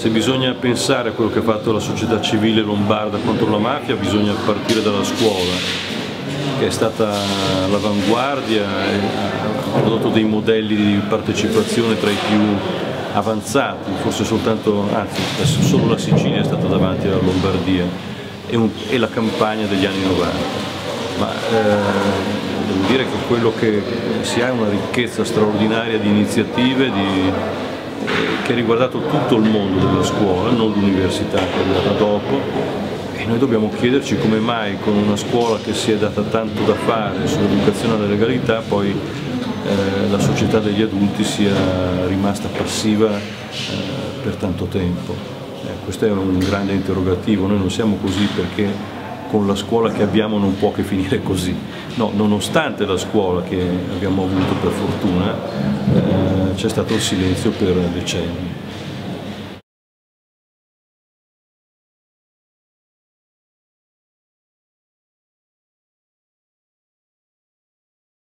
Se bisogna pensare a quello che ha fatto la società civile lombarda contro la mafia bisogna partire dalla scuola, che è stata l'avanguardia ha prodotto dei modelli di partecipazione tra i più avanzati, forse soltanto, anzi solo la Sicilia è stata davanti alla Lombardia e, un, e la campagna degli anni 90. Ma eh, devo dire che quello che si ha è una ricchezza straordinaria di iniziative, di, che ha riguardato tutto il mondo della scuola, non l'università che è arrivata dopo e noi dobbiamo chiederci come mai con una scuola che si è data tanto da fare sull'educazione alla legalità poi eh, la società degli adulti sia rimasta passiva eh, per tanto tempo. Eh, questo è un grande interrogativo, noi non siamo così perché con la scuola che abbiamo non può che finire così. No, nonostante la scuola che abbiamo avuto per fortuna, eh, c'è stato il silenzio per decenni.